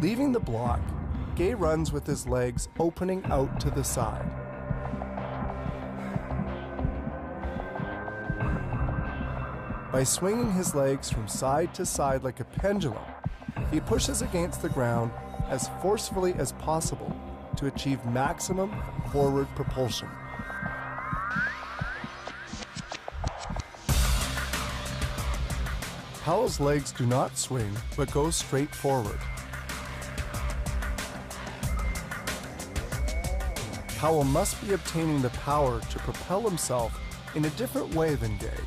Leaving the block, Gay runs with his legs opening out to the side. By swinging his legs from side to side like a pendulum, he pushes against the ground as forcefully as possible to achieve maximum forward propulsion. Powell's legs do not swing but go straight forward. Powell must be obtaining the power to propel himself in a different way than Gay.